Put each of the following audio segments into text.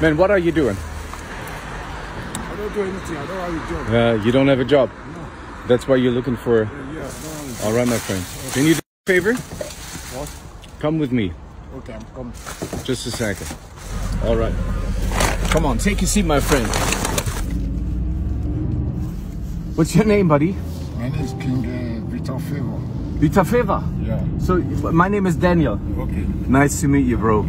Man, what are you doing? I don't do anything. I don't have a job. Uh, you don't have a job. No. That's why you're looking for. Yeah, All right, my friend. Can you do me a favor? What? Come with me. Okay, I'm coming. Just a second. All right. Come on, take a seat, my friend. What's your name, buddy? My name is King uh, Vitor Favor. Feva. Yeah. So, my name is Daniel. Okay. Nice to meet you, bro.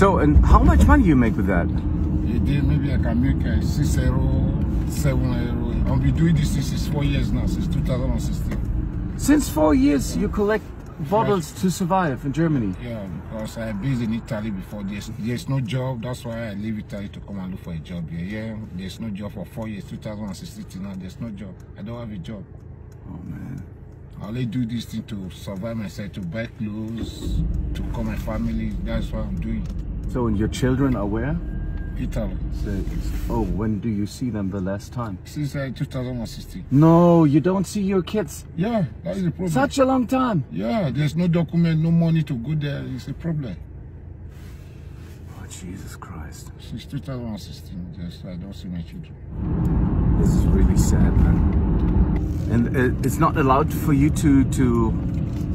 So, and how much money you make with that? a day maybe I can make uh, six euro, seven euro. I've been doing this since four years now, since 2016. Since four years, you collect bottles to survive in Germany. Yeah, because I based in Italy before. There's there's no job. That's why I leave Italy to come and look for a job here. Yeah, there's no job for four years, 2016 till now. There's no job. I don't have a job. Oh man. I only do this thing to survive myself, to buy clothes, to call my family. That's what I'm doing. So, and your children are where? Italy So, oh, when do you see them the last time? since uh, 2016. No, you don't see your kids. Yeah, that is the problem. Such a long time. yeah, there's no document, no money to go there. It's a problem. Oh, Jesus Christ. Since 2016, just I don't see my children. This is really sad, man. And uh, it's not allowed for you to to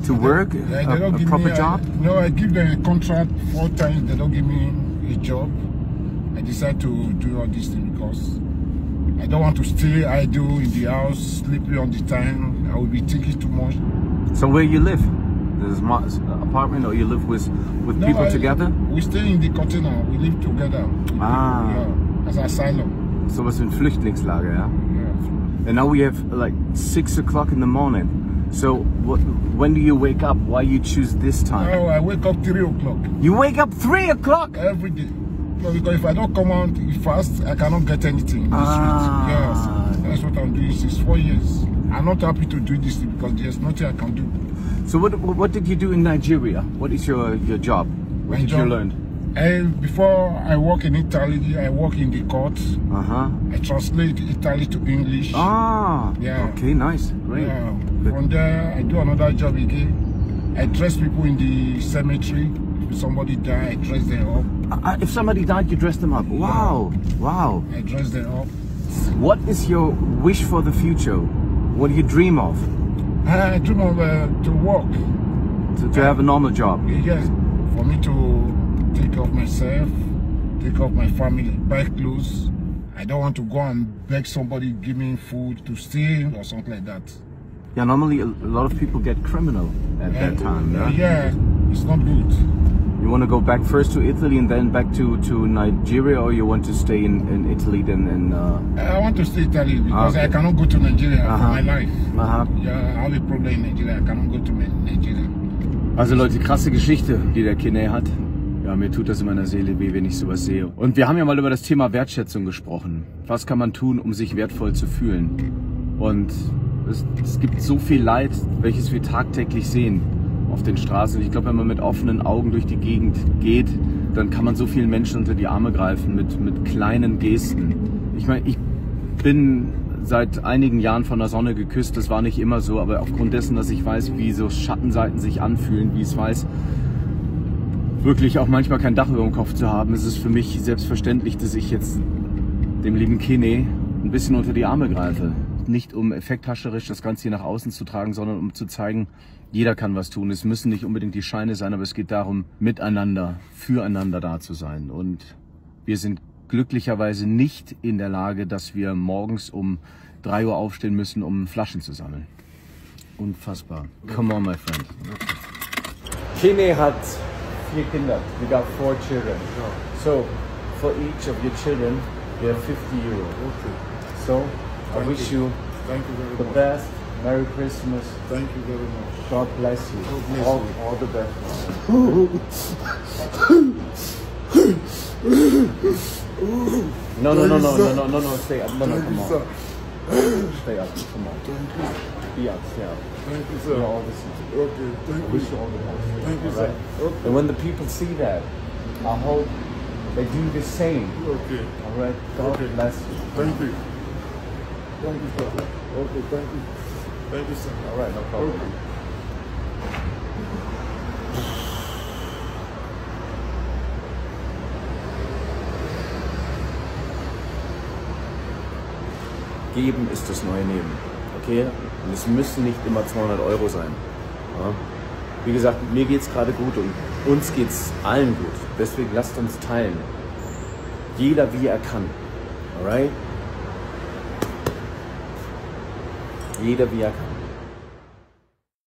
to work Yeah, they a, don't a give proper me a- job. no, I give them a contract four times. They don't give me a job. I decide to do all these things because I don't want to stay idle in the house, sleeping on the time. I will be thinking too much. So where you live? There's an apartment, or you live with with No, people I- together? We stay in the container. We live together. Ah. Yeah, as asylum. So it's in Flüchtlingslager, yeah. Yeah. And now we have like six o'clock in the morning. So what, when do you wake up? Why you choose this time? Now I wake up three o'clock You wake up three o'clock. every day. No, because if I don't come out fast, I cannot get anything Ah. Yes, that's what I'm doing since four years. I'm not happy to do this because there's nothing I can do. So what what did you do in Nigeria? What is your your job? What My did you learn? And before I work in Italy, I work in the court. Uh huh. I translate Italy to English. Ah. Yeah. Okay. Nice. Great. Yeah. Good. From there, I do another job again. I dress people in the cemetery. If somebody died, I dress them up. Uh, if somebody died, you dress them up. Wow. Wow. I dress them up. What is your wish for the future? What do you dream of? I dream of uh, to work. To, to have a normal job. Yes, for me to take care of myself, take care of my family, buy clothes. I don't want to go and beg somebody give me food to steal or something like that. Yeah. Normally, a, a lot of people get criminal at that time. Uh, Yeah. yeah, it's not good. You want to go back first to Italy and then back to to Nigeria, or you want to stay in in Italy then in? Uh I want to stay Italy because Okay. I cannot go to Nigeria Uh-huh. for my life. aha. Yeah, I have a problem in Nigeria. I cannot go to Nigeria. Also Leute, krasse Geschichte, die der Kene hat. Ja, mir tut das in meiner Seele weh, wenn ich sowas sehe. Und wir haben ja mal über das Thema Wertschätzung gesprochen. Was kann man tun, um sich wertvoll zu fühlen? Und es, es gibt so viel Leid, welches wir tagtäglich sehen auf den Straßen. Ich glaube, wenn man mit offenen Augen durch die Gegend geht, dann kann man so vielen Menschen unter die Arme greifen mit, mit kleinen Gesten. Ich meine, ich bin seit einigen Jahren von der Sonne geküsst. Das war nicht immer so, aber aufgrund dessen, dass ich weiß, wie so Schattenseiten sich anfühlen, wie es weiß, wirklich auch manchmal kein Dach über dem Kopf zu haben, ist es für mich selbstverständlich, dass ich jetzt dem lieben Kene ein bisschen unter die Arme greife. Nicht um effekthascherisch das Ganze hier nach außen zu tragen, sondern um zu zeigen, jeder kann was tun. Es müssen nicht unbedingt die Scheine sein, aber es geht darum, miteinander, füreinander da zu sein. Und wir sind glücklicherweise nicht in der Lage, dass wir morgens um 3 Uhr aufstehen müssen, um Flaschen zu sammeln. Unfassbar. Come on, my friend. Kene hat vier Kinder. We got four children. So, for each of your children, we have 50 euro. Okay. So, I wish you. you Thank you very the much. best. Merry Christmas. Thank you very much. God bless you. bless all, you. all the best. No, no, no, no, no, no, no, no, stay up. No, no, come on. Stay up. Come on be ourselves. Thank you, sir. All this okay, thank you. Thank you, right? sir. Okay. And when the people see that, I hope they do the same. Okay. All right. God okay. bless you. Thank you. Thank you, sir. Okay, thank you. Thank you, sir. All right, no problem. Okay. Geben ist das neue Nehmen. Okay? Und es müssen nicht immer 200 Euro sein. Ja? Wie gesagt, mir geht es gerade gut und uns geht es allen gut. Deswegen lasst uns teilen. Jeder wie er kann. Alright? Jeder wie er kann.